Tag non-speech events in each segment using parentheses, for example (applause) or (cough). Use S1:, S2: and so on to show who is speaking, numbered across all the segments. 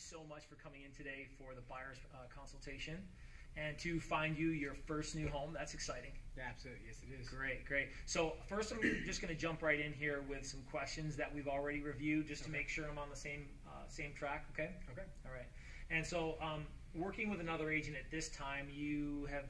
S1: so much for coming in today for the buyer's uh, consultation and to find you your first new home. That's exciting.
S2: Absolutely. Yes, it is.
S1: Great, great. So first, I'm just going to jump right in here with some questions that we've already reviewed, just to make sure I'm on the same uh, same track. Okay.
S2: Okay.
S1: All right. And so, um, working with another agent at this time, you have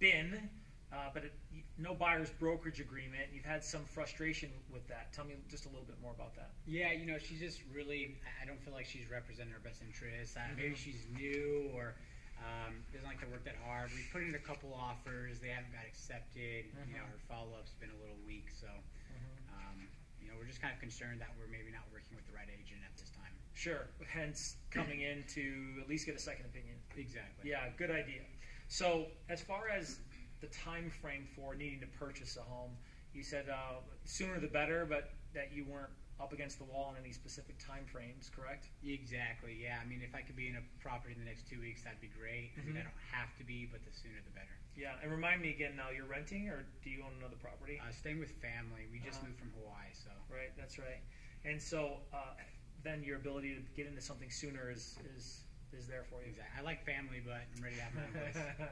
S1: been, uh, but it, no buyer's brokerage agreement. You've had some frustration with that. Tell me just a little bit more about that.
S2: Yeah, you know, she's just really. I- don't feel like she's representing her best interests. Uh, Maybe
S1: Mhm.
S2: she's new or um, doesn't like to work that hard. We put in a couple offers. They haven't got accepted. You know,
S1: Mhm.
S2: her follow up's been a little weak. So, um, you know, we're just kind of concerned that we're maybe not working with the right agent at this time.
S1: Sure. Hence, coming in to at least get a second opinion.
S2: Exactly.
S1: Yeah, good idea. So, as far as the time frame for needing to purchase a home, you said uh, sooner the better, but that you weren't up against the wall in any specific time frames, correct?
S2: Exactly. Yeah. I mean, if I could be in a property in the next two weeks, that'd be great. I mean,
S1: Mhm.
S2: I don't have to be, but the sooner the better.
S1: Yeah, and remind me again now, you're renting or do you own another property?
S2: Uh, staying with family. We just
S1: Uh-huh.
S2: moved from Hawaii, so.
S1: Right, that's right. And so uh, then your ability to get into something sooner is is is there for you.
S2: Exactly. I like family, but I'm ready to have my own place. (laughs)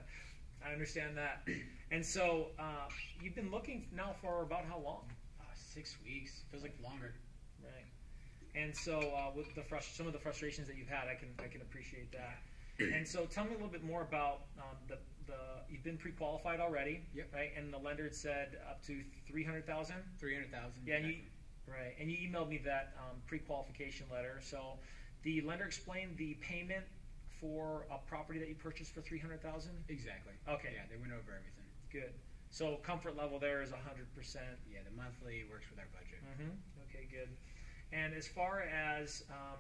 S1: I understand that. (clears throat) And so uh, you've been looking now for about how long?
S2: Uh, six weeks feels like longer.
S1: Right. And so uh, with the frust- some of the frustrations that you've had, I can I can appreciate that. And so tell me a little bit more about um, the the you've been pre-qualified already,
S2: Yep.
S1: right? And the lender had said up to three hundred thousand.
S2: Three hundred thousand.
S1: Yeah, and you, right, and you emailed me that um, pre-qualification letter. So the lender explained the payment for a property that you purchased for three hundred thousand.
S2: exactly.
S1: Okay.
S2: Yeah, they went over everything.
S1: Good. So comfort level there is hundred percent.
S2: Yeah, the monthly works with our budget.
S1: Mm-hmm. Okay, good. And as far as um,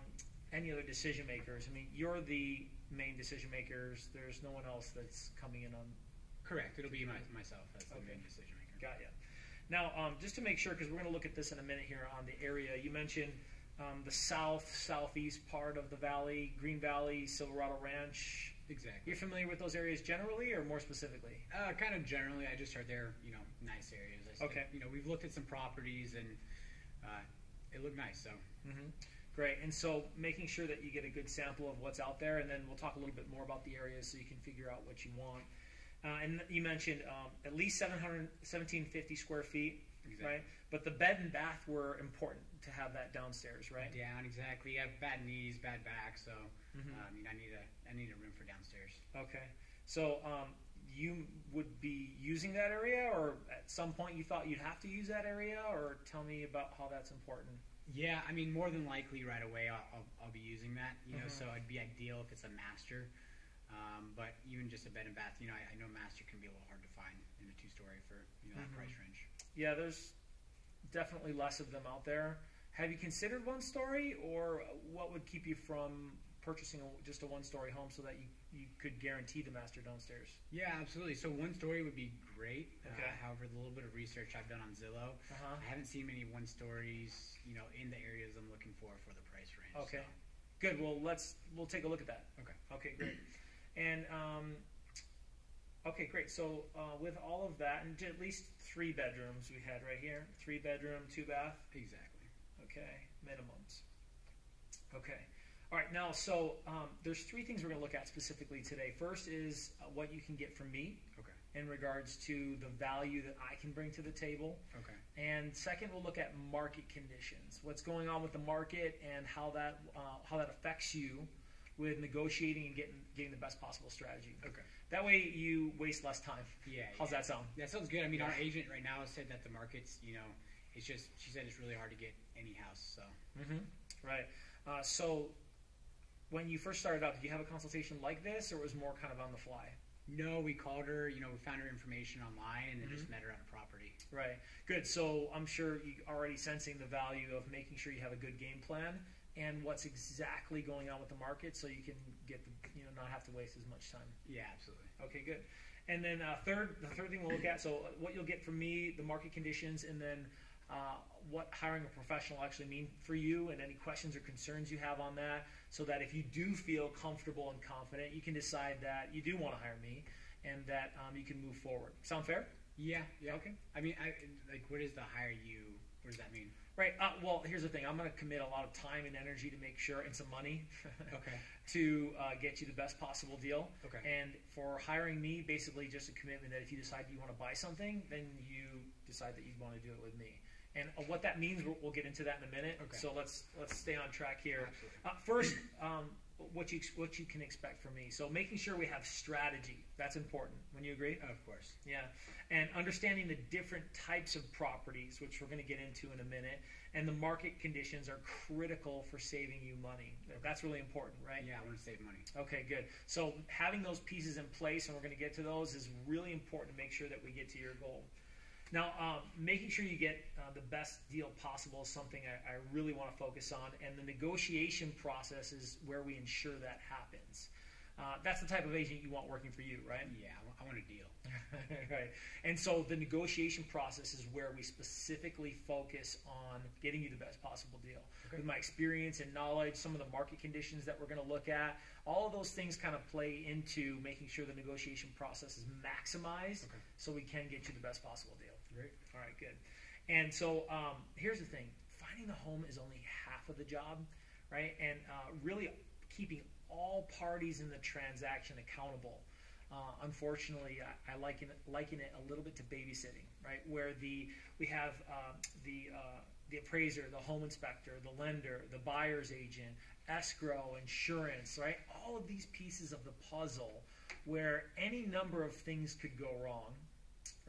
S1: any other decision makers, I mean, you're the main decision makers. There's no one else that's coming in on.
S2: Correct. It'll be my, myself as the
S1: Okay.
S2: main decision maker.
S1: Got you. Now, um, just to make sure, because we're going to look at this in a minute here on the area. You mentioned um, the south, southeast part of the valley, Green Valley, Silverado Ranch.
S2: Exactly.
S1: You're familiar with those areas generally, or more specifically?
S2: Uh, kind of generally, I just heard they're you know nice areas. I
S1: Okay.
S2: You know, we've looked at some properties and uh, it looked nice. So
S1: Mm-hmm. Great. And so making sure that you get a good sample of what's out there, and then we'll talk a little bit more about the areas so you can figure out what you want. Uh, and you mentioned um, at least 700, 1750 square feet,
S2: Exactly.
S1: right? But the bed and bath were important to have that downstairs, right?
S2: down exactly. I have bad knees, bad back, so
S1: Mhm.
S2: uh, I mean, I need a I need a room for downstairs.
S1: Okay. So um, you would be using that area, or at some point you thought you'd have to use that area, or tell me about how that's important.
S2: Yeah, I mean, more than likely, right away, I'll, I'll, I'll be using that. You know,
S1: Mhm.
S2: so it'd be ideal if it's a master. Um, but even just a bed and bath, you know, I, I know master can be a little hard to find in a two story for you know that
S1: Mhm.
S2: price range.
S1: Yeah, there's definitely less of them out there. Have you considered one story, or what would keep you from purchasing a, just a one story home so that you, you could guarantee the master downstairs?
S2: Yeah, absolutely. So one story would be great.
S1: Okay.
S2: Uh, however, the little bit of research I've done on Zillow,
S1: Uh-huh.
S2: I haven't seen many one stories, you know, in the areas I'm looking for for the price range.
S1: Okay.
S2: so.
S1: Good. Well, let's we'll take a look at that.
S2: Okay.
S1: Okay, great. And um, okay, great. So uh, with all of that, and at least three bedrooms we had right here, three bedroom, two bath.
S2: Exactly.
S1: Okay, minimums. Okay. All right, now, so um, there's three things we're going to look at specifically today. First is uh, what you can get from me
S2: Okay.
S1: in regards to the value that I can bring to the table.
S2: Okay.
S1: And second, we'll look at market conditions, what's going on with the market, and how that uh, how that affects you with negotiating and getting getting the best possible strategy.
S2: Okay.
S1: That way, you waste less time.
S2: Yeah.
S1: How's
S2: yeah.
S1: that sound?
S2: That sounds good. I mean, our agent right now said that the market's, you know, it's just she said it's really hard to get any house. So
S1: Mm-hmm. Right. Uh, so, when you first started out, did you have a consultation like this, or was more kind of on the fly?
S2: no, we called her. You know, we found her information online and then just
S1: Mhm.
S2: met her at a property.
S1: Right. Good. So I'm sure you're already sensing the value of making sure you have a good game plan and what's exactly going on with the market, so you can get the you know not have to waste as much time.
S2: Yeah, absolutely.
S1: Okay. Good. And then uh, third, the third thing we'll look at. So what you'll get from me, the market conditions, and then uh, what hiring a professional actually mean for you, and any questions or concerns you have on that, so that if you do feel comfortable and confident, you can decide that you do want to hire me, and that um, you can move forward. Sound fair?
S2: Yeah, yeah.
S1: Okay.
S2: I mean, I, like, what is the hire you? What does that mean?
S1: Right. Uh, well, here's the thing. I'm going to commit a lot of time and energy to make sure, and some money, (laughs)
S2: Okay.
S1: to uh, get you the best possible deal.
S2: Okay.
S1: And for hiring me, basically just a commitment that if you decide you want to buy something, then you decide that you want to do it with me. And uh, what that means, we'll, we'll get into that in a minute.
S2: Okay.
S1: So let's let's stay on track here.
S2: Absolutely.
S1: Uh, first, um, what you what you can expect from me. So making sure we have strategy. That's important. When you agree.
S2: Of course.
S1: Yeah, and understanding the different types of properties, which we're going to get into in a minute, and the market conditions are critical for saving you money. That's really important, right?
S2: Yeah, I want to save money.
S1: Okay, good. So having those pieces in place, and we're going to get to those, is really important to make sure that we get to your goal. Now, um, making sure you get uh, the best deal possible is something I, I really want to focus on, and the negotiation process is where we ensure that happens. Uh, that's the type of agent you want working for you, right?
S2: Yeah, I I want a deal. (laughs)
S1: right. And so the negotiation process is where we specifically focus on getting you the best possible deal.
S2: Okay.
S1: With my experience and knowledge, some of the market conditions that we're going to look at, all of those things kind of play into making sure the negotiation process is maximized
S2: Okay.
S1: so we can get you the best possible deal.
S2: Great.
S1: All right, good. And so um, here's the thing finding the home is only half of the job, right? And uh, really keeping all parties in the transaction accountable. Uh, unfortunately, I, I liken it, liken it a little bit to babysitting, right? Where the we have uh, the the appraiser, the home inspector, the lender, the buyer's agent, escrow, insurance, right? All of these pieces of the puzzle, where any number of things could go wrong,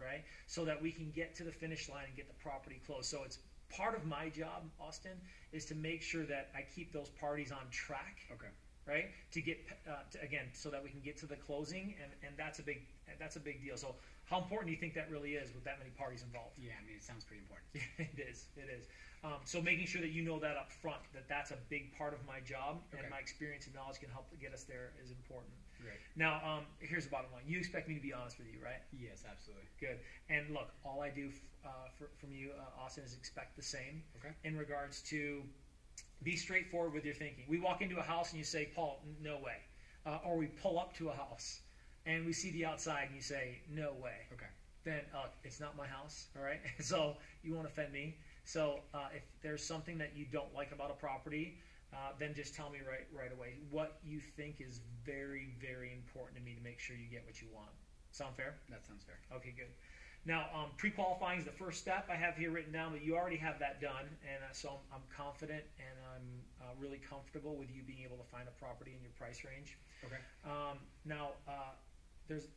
S1: right? So that we can get to the finish line and get the property closed. So it's part of my job, Austin, is to make sure that I keep those parties on track,
S2: Okay.
S1: right? To get uh, to, again, so that we can get to the closing, and, and that's a big that's a big deal. So how important do you think that really is with that many parties involved?
S2: Yeah, I mean, it sounds pretty important. (laughs)
S1: it is. It is. Um, so making sure that you know that up front, that that's a big part of my job,
S2: Okay.
S1: and my experience and knowledge can help get us there is important.
S2: Great.
S1: Now, um, here's the bottom line. You expect me to be honest with you, right?
S2: Yes, absolutely.
S1: Good. And look, all I do f- uh, for, from you, uh, Austin, is expect the same
S2: Okay.
S1: in regards to be straightforward with your thinking. We walk into a house and you say, Paul, no way. Uh, or we pull up to a house and we see the outside and you say, no way.
S2: Okay.
S1: Then uh, it's not my house, all right? (laughs) so you won't offend me. So uh, if there's something that you don't like about a property, uh, then just tell me right right away what you think is very very important to me to make sure you get what you want. Sound fair?
S2: That sounds fair.
S1: Okay, good. Now, um, pre-qualifying is the first step I have here written down, but you already have that done, and uh, so I'm, I'm confident and I'm uh, really comfortable with you being able to find a property in your price range.
S2: Okay.
S1: Um, now, uh, there's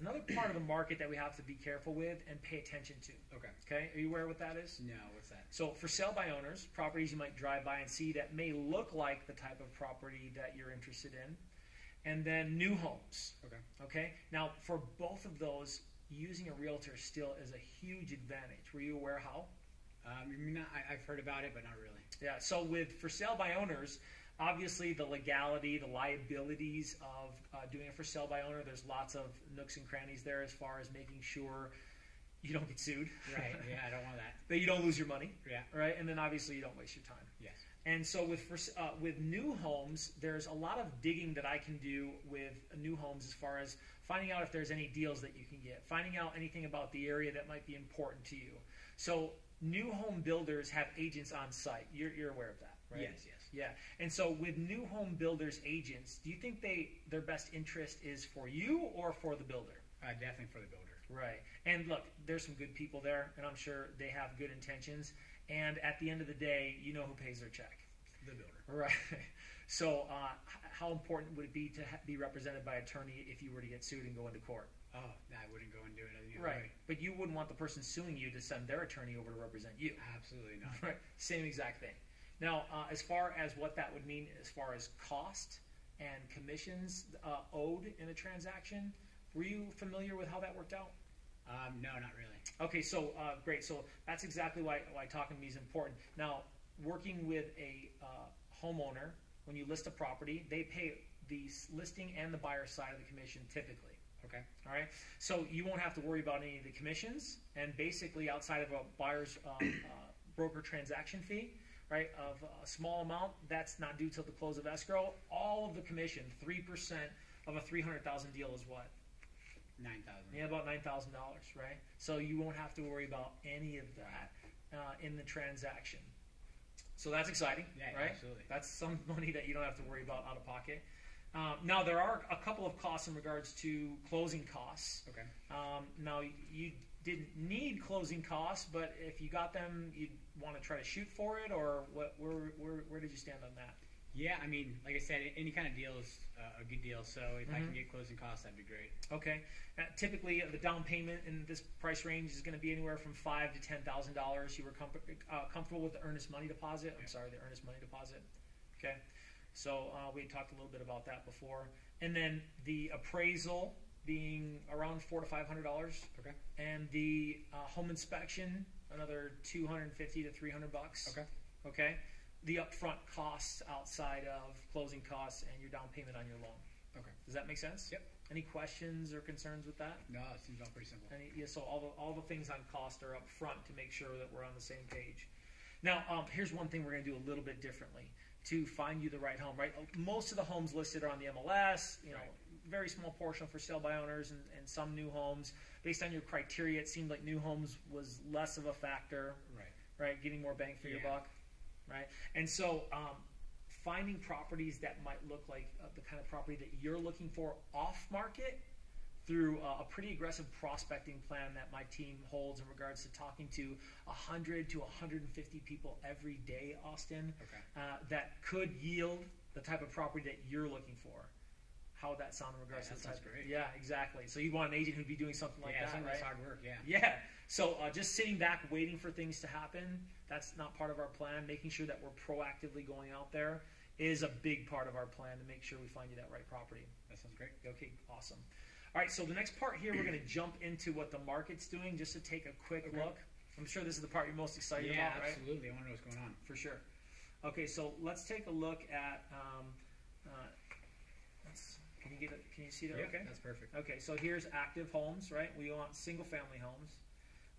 S1: another part of the market that we have to be careful with and pay attention to.
S2: Okay.
S1: Okay, are you aware what that is?
S2: No, what's that?
S1: So, for sale by owners, properties you might drive by and see that may look like the type of property that you're interested in, and then new homes.
S2: Okay.
S1: Okay. Now, for both of those, using a realtor still is a huge advantage. Were you aware how?
S2: Um, I mean, I've heard about it, but not really.
S1: Yeah. So with for sale by owners, obviously the legality, the liabilities of uh, doing it for sale by owner. There's lots of nooks and crannies there as far as making sure you don't get sued.
S2: Right. Yeah, I don't want that. (laughs)
S1: that you don't lose your money.
S2: Yeah.
S1: Right. And then obviously you don't waste your time.
S2: Yes.
S1: And so with for, uh, with new homes, there's a lot of digging that I can do with new homes as far as finding out if there's any deals that you can get, finding out anything about the area that might be important to you. So new home builders have agents on site. You're, you're aware of that, right?
S2: Yes. Yes.
S1: Yeah. And so with new home builders agents, do you think they their best interest is for you or for the builder?
S2: Uh, definitely for the builder.
S1: Right. And look, there's some good people there, and I'm sure they have good intentions. And at the end of the day, you know who pays their check.
S2: The builder.
S1: Right. (laughs) So, uh, how important would it be to ha- be represented by attorney if you were to get sued and go into court?
S2: Oh, I wouldn't go and do it.
S1: Right.
S2: way.
S1: But you wouldn't want the person suing you to send their attorney over to represent you.
S2: Absolutely not. (laughs)
S1: Right. Same exact thing. Now, uh, as far as what that would mean, as far as cost and commissions uh, owed in a transaction, were you familiar with how that worked out?
S2: Um, no, not really.
S1: Okay, so uh, great. So that's exactly why, why talking to me is important. Now, working with a uh, homeowner, when you list a property, they pay the listing and the buyer side of the commission typically.
S2: Okay.
S1: All right, so you won't have to worry about any of the commissions, and basically outside of a buyer's um, uh, broker transaction fee, right, of a small amount that's not due till the close of escrow. All of the commission, three percent of a three hundred thousand deal is what
S2: Nine thousand.
S1: Yeah, about nine thousand dollars, right? So you won't have to worry about any of that uh, in the transaction. So that's exciting,
S2: Yeah,
S1: right?
S2: absolutely.
S1: That's some (laughs) money that you don't have to worry about out of pocket. Um, now there are a couple of costs in regards to closing costs.
S2: Okay.
S1: Um, now you didn't need closing costs, but if you got them, you'd want to try to shoot for it, or what? Where, where, where did you stand on that?
S2: Yeah, I mean, like I said, any kind of deal is uh, a good deal. So if I
S1: Mhm.
S2: can get closing costs, that'd be great.
S1: Okay. Uh, typically, uh, the down payment in this price range is going to be anywhere from five to ten thousand dollars. You were com- uh, comfortable with the earnest money deposit? I'm
S2: Yeah.
S1: sorry, the earnest money deposit. Okay. So uh, we talked a little bit about that before, and then the appraisal being around four to five hundred dollars,
S2: Okay.
S1: and the uh, home inspection another two hundred and fifty to three hundred bucks.
S2: Okay.
S1: Okay. The upfront costs outside of closing costs and your down payment on your loan.
S2: Okay.
S1: Does that make sense?
S2: Yep.
S1: Any questions or concerns with that?
S2: No, it seems all pretty simple.
S1: Any, yeah, so all the, all the things on cost are up front to make sure that we're on the same page. Now, um, here's one thing we're going to do a little bit differently to find you the right home, right? Most of the homes listed are on the MLS, you know,
S2: Right.
S1: Very small portion for sale by owners and, and some new homes. Based on your criteria, it seemed like new homes was less of a factor,
S2: Right.
S1: right? Getting more bang for your
S2: Yeah.
S1: buck, right? And so, um, finding properties that might look like uh, the kind of property that you're looking for off market through uh, a pretty aggressive prospecting plan that my team holds in regards to talking to 100 to 150 people every day, Austin,
S2: Okay.
S1: uh, that could yield the type of property that you're looking for. How would that sound in regards
S2: Yeah,
S1: to
S2: that
S1: the
S2: sounds
S1: type?
S2: great.
S1: Yeah, exactly. So you want an agent who'd be doing something like
S2: yeah,
S1: that, right?
S2: that's hard work. Yeah.
S1: Yeah. So uh, just sitting back, waiting for things to happen, that's not part of our plan. Making sure that we're proactively going out there is a big part of our plan to make sure we find you that right property.
S2: That sounds great.
S1: Okay, awesome. All right, so the next part here, we're going to (clears throat) jump into what the market's doing just to take a quick
S2: Okay.
S1: look. I'm sure this is the part you're most excited
S2: yeah,
S1: about, right?
S2: absolutely. I want to know what's going on.
S1: For sure. Okay, so let's take a look at. Um, uh, can get it? Can you see that?
S2: Yeah,
S1: Okay.
S2: That's perfect.
S1: Okay, so here's active homes, right? We want single family homes.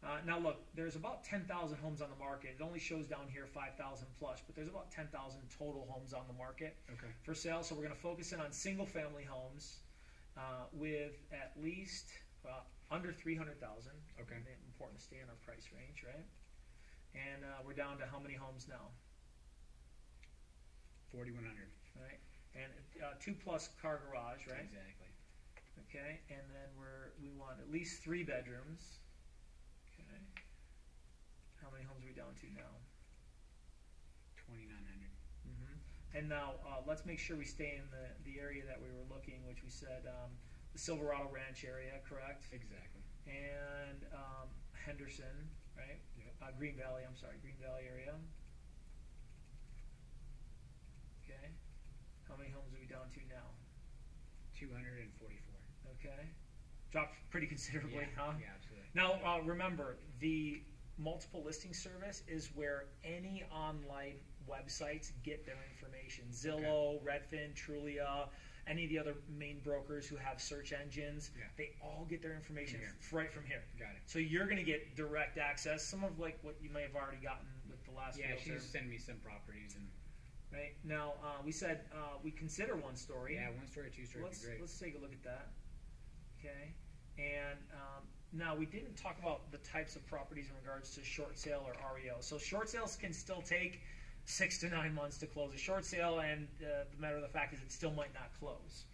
S1: Uh, now look, there's about 10,000 homes on the market. It only shows down here 5,000 plus, but there's about 10,000 total homes on the market
S2: Okay.
S1: for sale. So we're going to focus in on single family homes uh, with at least uh, under 300,000.
S2: Okay.
S1: Important to stay in our price range, right? And uh, we're down to how many homes now?
S2: 4100.
S1: Right? And uh, two plus car garage, right?
S2: Exactly.
S1: Okay, and then we're we want at least three bedrooms. Okay. How many homes are we down to now?
S2: 2900.
S1: Mm-hmm. And now uh, let's make sure we stay in the, the area that we were looking, which we said um, the Silverado Ranch area, correct?
S2: Exactly.
S1: And um, Henderson, right?
S2: Yep.
S1: Uh, Green Valley, I'm sorry, Green Valley area. Okay. How many homes are we down to now?
S2: 244.
S1: Okay. Dropped pretty considerably,
S2: yeah.
S1: huh?
S2: Yeah, absolutely.
S1: Now, uh, remember, the multiple listing service is where any online websites get their information. Zillow, Redfin, Trulia, any of the other main brokers who have search engines,
S2: Yeah.
S1: they all get their information
S2: From
S1: right from here.
S2: Got it.
S1: So you're going to get direct access, some of like what you may have already gotten with the last
S2: Yeah,
S1: realtor.
S2: she's sending me some properties and
S1: Right now, uh, we said uh, we consider one story.
S2: yeah, one story, two story would
S1: let's let's take a look at that. Okay, and um, now we didn't talk about the types of properties in regards to short sale or REO. So short sales can still take six to nine months to close a short sale, and uh, the matter of the fact is it still might not close.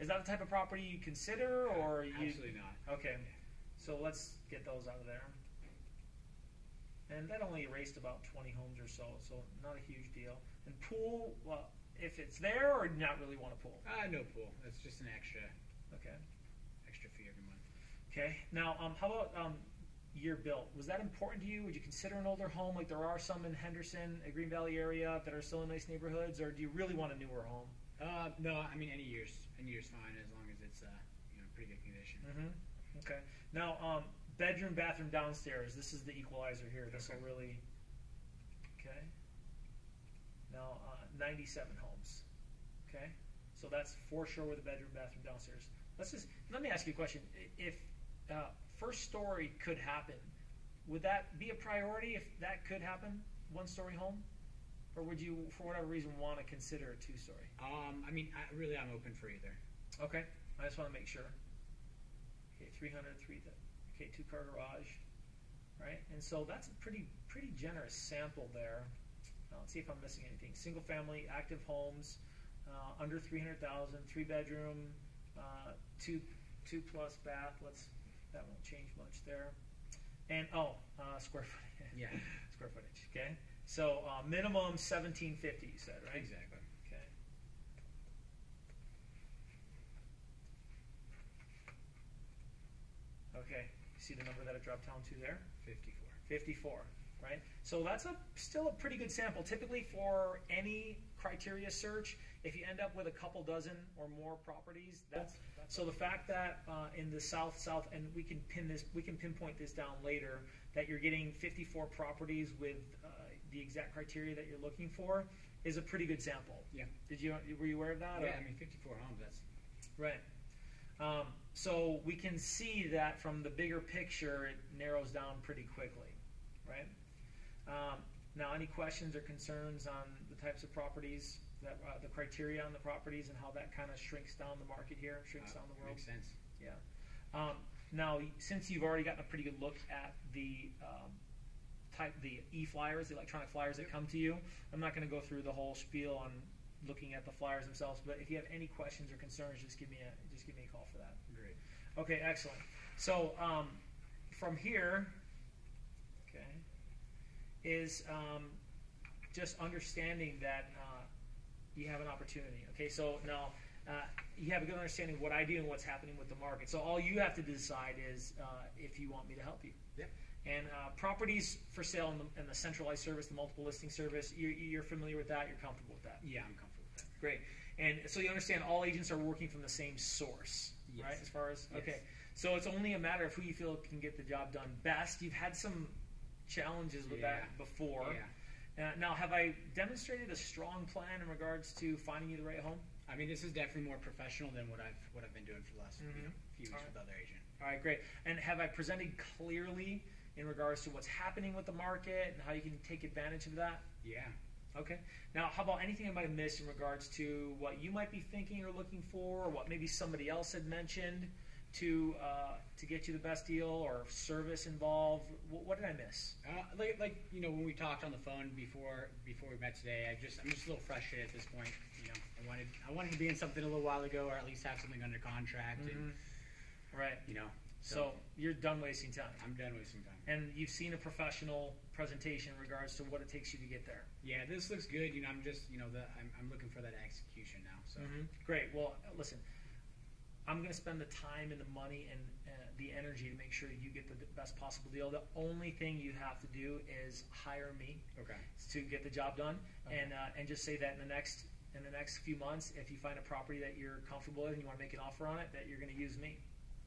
S1: Is that the type of property you consider, or you?
S2: Absolutely not.
S1: Okay, so let's get those out of there. And that only erased about 20 homes or so, so not a huge deal. And pool, well, if it's there, or not really want a pool.
S2: Uh, no pool. That's just an extra
S1: Okay.
S2: extra fee every month.
S1: Okay. Now, um, how about um, year built? Was that important to you? Would you consider an older home, like there are some in Henderson, a Green Valley area, that are still in nice neighborhoods, or do you really want a newer home?
S2: Uh, no, I mean any years, any years fine as long as it's uh, you know, pretty good condition.
S1: Mm-hmm. Okay. Now, um, bedroom, bathroom downstairs. This is the equalizer here. This will really. Okay. Now, uh, 97 homes. Okay. So that's for sure with a bedroom, bathroom downstairs. Let's just let me ask you a question. If uh, first story could happen, would that be a priority? If that could happen, one story home, or would you, for whatever reason, want to consider a two story?
S2: Um, I mean, I, really, I'm open for either.
S1: Okay. I just want to make sure. Okay, 300, three, okay, two car garage, right? And so that's a pretty pretty generous sample there. Uh, let's see if I'm missing anything. Single family, active homes, uh, under 300,000, three bedroom, uh, two two plus bath. Let's that won't change much there. And oh, uh, square footage.
S2: Yeah. (laughs)
S1: square footage. Okay. So uh, minimum 1750. You said right?
S2: Exactly.
S1: Okay. Okay. You see the number that it dropped down to there?
S2: 54.
S1: 54, right? So that's a still a pretty good sample. Typically, for any criteria search, if you end up with a couple dozen or more properties, that's, that's so the fact that uh, in the south south, and we can pin this, we can pinpoint this down later, that you're getting 54 properties with uh, the exact criteria that you're looking for, is a pretty good sample.
S2: Yeah.
S1: Did you were you aware of that?
S2: Yeah,
S1: or-
S2: I mean 54 homes. That's
S1: Right. Um, so we can see that from the bigger picture, it narrows down pretty quickly, right? Um, now, any questions or concerns on the types of properties, that uh, the criteria on the properties, and how that kind of shrinks down the market here, shrinks
S2: uh,
S1: down the world?
S2: makes sense.
S1: Yeah. Um, now, since you've already gotten a pretty good look at the um, type, the e-flyers, the electronic flyers that come to you, I'm not going to go through the whole spiel on looking at the flyers themselves. But if you have any questions or concerns, just give me a just give me a call for that.
S2: Great.
S1: Okay, excellent. So um, from here, is um, just understanding that uh, you have an opportunity. Okay, so now uh, you have a good understanding of what I do and what's happening with the market. So all you have to decide is uh, if you want me to help you.
S2: Yep.
S1: And uh, properties for sale in the, in the centralized service, the multiple listing service, you're, you're familiar with that. You're comfortable with that.
S2: Yeah, I'm comfortable with that.
S1: Great. And so you understand all agents are working from the same source,
S2: Yes.
S1: right? As far as
S2: Yes.
S1: okay, so it's only a matter of who you feel can get the job done best. You've had some challenges with that before.
S2: Yeah.
S1: Uh, now, have I demonstrated a strong plan in regards to finding you the right home?
S2: I mean, this is definitely more professional than what I've what I've been doing for the last you
S1: Mhm.
S2: know, few weeks
S1: right.
S2: with other agent.
S1: All right, great. And have I presented clearly in regards to what's happening with the market and how you can take advantage of that?
S2: Yeah.
S1: Okay. Now, how about anything I might have missed in regards to what you might be thinking or looking for, or what maybe somebody else had mentioned to uh, to get you the best deal, or service involved? What, what did I miss?
S2: Uh, like, like you know, when we talked on the phone before before we met today, I just I'm just a little frustrated at this point. You know, I wanted I wanted to be in something a little while ago, or at least have something under contract, and
S1: Right.
S2: you know,
S1: So you're done wasting time,
S2: I'm done wasting time.
S1: and you've seen a professional presentation in regards to what it takes you to get there.
S2: Yeah, this looks good. You know, I'm just you know the I'm, I'm looking for that execution now. So
S1: Mhm. Great. Well, listen, I'm going to spend the time and the money and uh, the energy to make sure you get the best possible deal. The only thing you have to do is hire me
S2: okay,
S1: to get the job done,
S2: Okay.
S1: and uh, and just say that in the next in the next few months, if you find a property that you're comfortable with and you want to make an offer on it, that you're going to use me.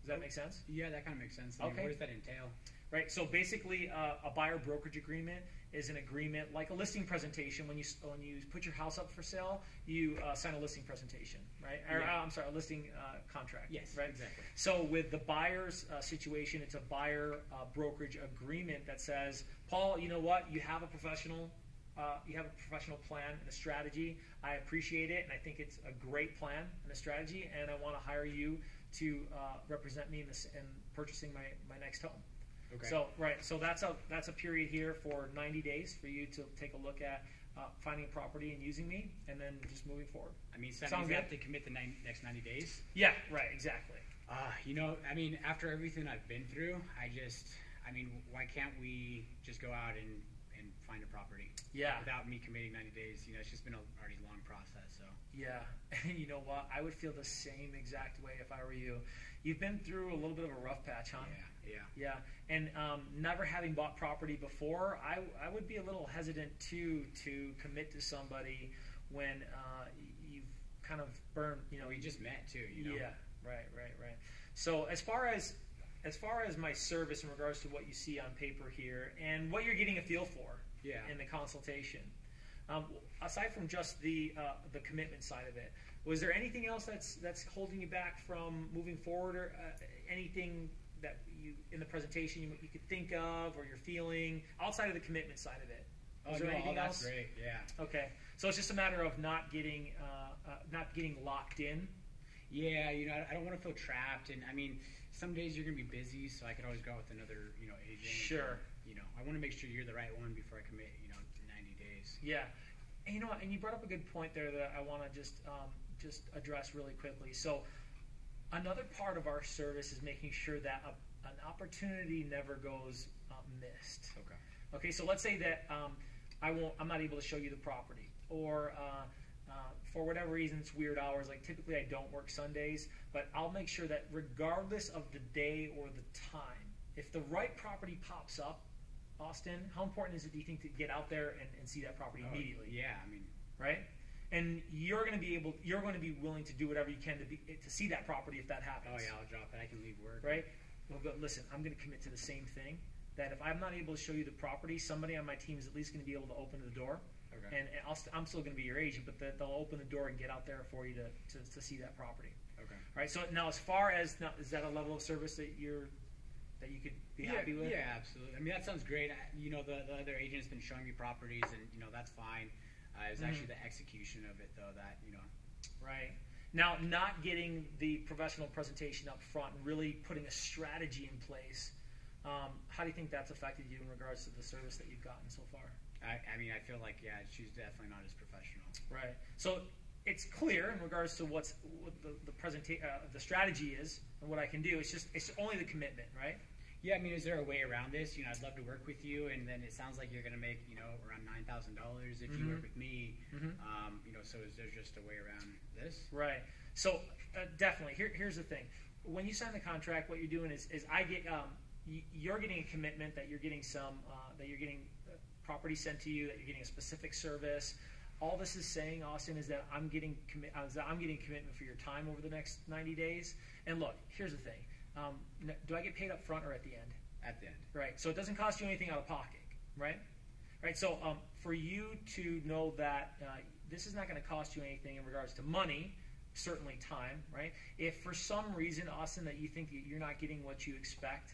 S1: Does that make sense?
S2: yeah, that kind of makes sense. I mean,
S1: Okay.
S2: What does that entail?
S1: Right. So basically, uh, a buyer brokerage agreement is an agreement like a listing presentation. When you when you put your house up for sale, you uh, sign a listing presentation, right? Or,
S2: Yeah.
S1: uh, I'm sorry, a listing uh, contract.
S2: Yes,
S1: Right.
S2: exactly.
S1: So with the buyer's uh, situation, it's a buyer uh, brokerage agreement that says, Paul, you know what? You have a professional. Uh, you have a professional plan and a strategy. I appreciate it, and I think it's a great plan and a strategy. And I want to hire you to uh, represent me in, this, in purchasing my, my next home.
S2: Okay.
S1: So right, so that's a that's a period here for 90 days for you to take a look at uh, finding a property and using me, and then just moving forward.
S2: I mean,
S1: Sound
S2: somebody's
S1: good?
S2: have to commit the nine, next 90 days.
S1: Yeah, right, exactly.
S2: Uh, you know, I mean, after everything I've been through, I just, I mean, why can't we just go out and, and find a property
S1: Yeah,
S2: without me committing 90 days? You know, it's just been a already long process. So
S1: yeah. And (laughs) you know what? I would feel the same exact way if I were you. You've been through a little bit of a rough patch, huh?
S2: yeah, yeah,
S1: Yeah, and um, never having bought property before, I, I would be a little hesitant too to commit to somebody when uh, you've kind of burned, you know,
S2: you just met too. You know,
S1: Yeah, right, right, right. So as far as as far as my service in regards to what you see on paper here and what you're getting a feel for
S2: yeah.
S1: in the consultation, um, aside from just the uh, the commitment side of it, was there anything else that's that's holding you back from moving forward, or uh, anything that you in the presentation you, you could think of, or you're feeling outside of the commitment side of it?
S2: Oh, no, oh, that's
S1: else?
S2: great. Yeah.
S1: Okay, so it's just a matter of not getting uh, uh, not getting locked in.
S2: Yeah, you know, I, don't want to feel trapped, and I mean, some days you're gonna be busy, so I could always go out with another, you know, agent.
S1: Sure.
S2: You know, I want to make sure you're the right one before I commit, you know, to 90 days.
S1: Yeah, and you know? And you brought up a good point there that I want to just um, just address really quickly. So, another part of our service is making sure that a, an opportunity never goes uh, missed.
S2: Okay.
S1: Okay, so let's say that um, I won't, I'm not able to show you the property, or uh, uh, for whatever reason it's weird hours. Like typically I don't work Sundays, but I'll make sure that regardless of the day or the time, if the right property pops up, Austin, how important is it do you think to get out there and, and see that property
S2: Oh,
S1: immediately?
S2: Yeah, I mean,
S1: right? And you're going to be able, you're going to be willing to do whatever you can to be to see that property if that happens.
S2: oh yeah, I'll drop it. I can leave work.
S1: Right? Well, listen, I'm going to commit to the same thing. That if I'm not able to show you the property, somebody on my team is at least going to be able to open the door.
S2: Okay.
S1: And, and I'll st- I'm still going to be your agent, but the, they'll open the door and get out there for you to, to, to see that property.
S2: okay.
S1: All right. So now, as far as now, is that a level of service that you're that you could be
S2: yeah,
S1: happy with?
S2: Yeah, absolutely. I mean, that sounds great. I, you know, the, the other agent's been showing me properties, and you know that's fine. Uh, it's
S1: Mhm.
S2: actually the execution of it, though, that you know.
S1: Right. Now, not getting the professional presentation up front and really putting a strategy in place, um, how do you think that's affected you in regards to the service that you've gotten so far?
S2: I, I mean, I feel like yeah, she's definitely not as professional.
S1: Right. So it's clear in regards to what's what the the presenta- uh, the strategy is and what I can do. It's just it's only the commitment, right?
S2: Yeah, I mean, is there a way around this? You know, I'd love to work with you, and then it sounds like you're going to make, you know, around nine thousand dollars if you
S1: Mhm.
S2: work with me.
S1: Mhm.
S2: Um, you know, so is there just a way around this?
S1: Right. So uh, definitely, here, here's the thing: when you sign the contract, what you're doing is, is I get um, y- you're getting a commitment that you're getting some uh, that you're getting uh, property sent to you, that you're getting a specific service. All this is saying, Austin, is that I'm getting commi- uh, is that I'm getting commitment for your time over the next 90 days. And look, here's the thing: um, do I get paid up front or at the end?
S2: At the end.
S1: Right. So it doesn't cost you anything out of pocket, right? Right. So um, for you to know that uh, this is not going to cost you anything in regards to money, certainly time, right? If for some reason, Austin, that you think that you're not getting what you expect,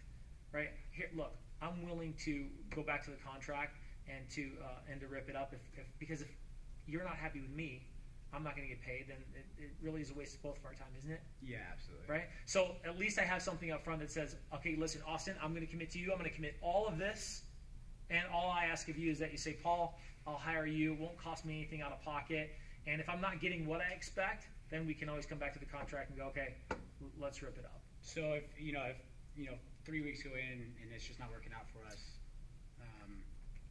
S1: right? Here, look, I'm willing to go back to the contract and to uh, and to rip it up if, if because if you're not happy with me, I'm not going to get paid. Then it, it really is a waste of both of our time, isn't it?
S2: Yeah, absolutely.
S1: right? So at least I have something up front that says, okay, listen, Austin, I'm going to commit to you. I'm going to commit all of this, and all I ask of you is that you say, Paul, I'll hire you. It won't cost me anything out of pocket. And if I'm not getting what I expect, then we can always come back to the contract and go, okay, let's rip it up.
S2: So if you know, if you know, three weeks go in and it's just not working out for us, um,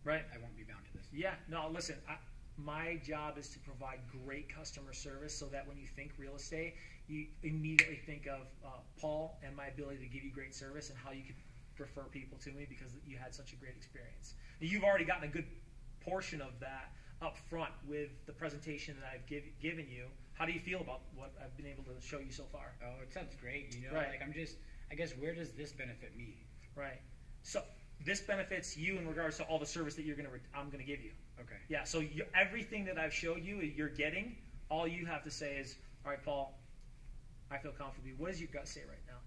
S1: Right?
S2: I won't be bound to this.
S1: Yeah. No, listen. I, my job is to provide great customer service so that when you think real estate, you immediately think of uh, Paul and my ability to give you great service and how you could refer people to me because you had such a great experience. You've already gotten a good portion of that up front with the presentation that I've give, given you. How do you feel about what I've been able to show you so far?
S2: Oh, it sounds great. You know,
S1: Right.
S2: like I'm just, I guess, where does this benefit me?
S1: Right. So this benefits you in regards to all the service that you're going to re- I'm going to give you.
S2: Okay.
S1: Yeah, so you, everything that I've showed you, you're getting. All you have to say is, "All right, Paul, I feel comfortable." What does your gut say right now?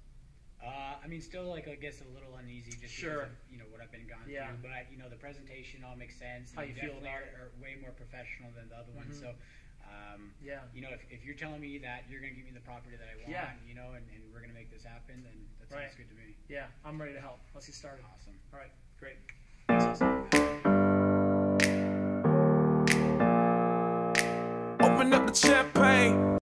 S2: Uh, I mean, still like I guess a little uneasy just
S1: Sure.
S2: because of, you know what I've been gone
S1: Yeah.
S2: through. But you know the presentation all makes sense.
S1: How you feel about
S2: are, are way more professional than the other ones.
S1: Mhm.
S2: So, um,
S1: Yeah,
S2: you know, if, if you're telling me that you're going to give me the property that I want,
S1: Yeah.
S2: you know, and, and we're going to make this happen, then that sounds
S1: Right.
S2: good to me.
S1: yeah, I'm ready to help. Let's get started.
S2: Awesome.
S1: All right, great. Thanks, Austin.
S3: Open up the champagne.